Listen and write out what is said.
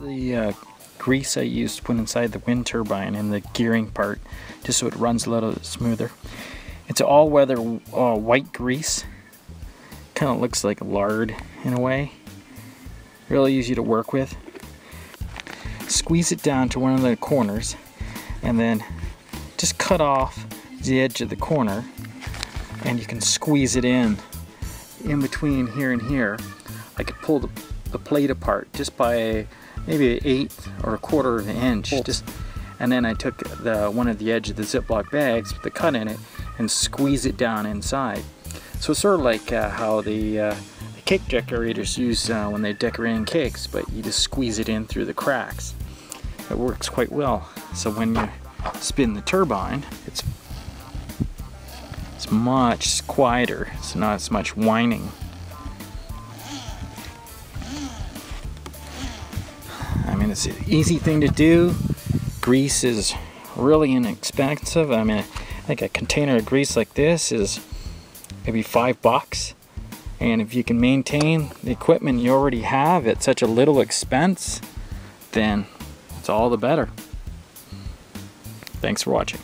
the uh, grease I used to put inside the wind turbine in the gearing part, just so it runs a little smoother. It's all-weather uh, white grease. Kind of looks like lard in a way. Really easy to work with. Squeeze it down to one of the corners and then just cut off the edge of the corner and you can squeeze it in in between here and here. I could pull the, the plate apart just by maybe an eighth or a quarter of an inch. Just, and then I took the one of the edge of the Ziploc bags with the cut in it and squeeze it down inside. So it's sort of like uh, how the, uh, the, cake decorators use uh, when they're decorating cakes, but you just squeeze it in through the cracks. It works quite well. So when you spin the turbine, it's it's much quieter. It's not as much whining. It's an easy thing to do. Grease is really inexpensive. I mean, I think a container of grease like this is maybe five bucks. And if you can maintain the equipment you already have at such a little expense, then it's all the better. Thanks for watching.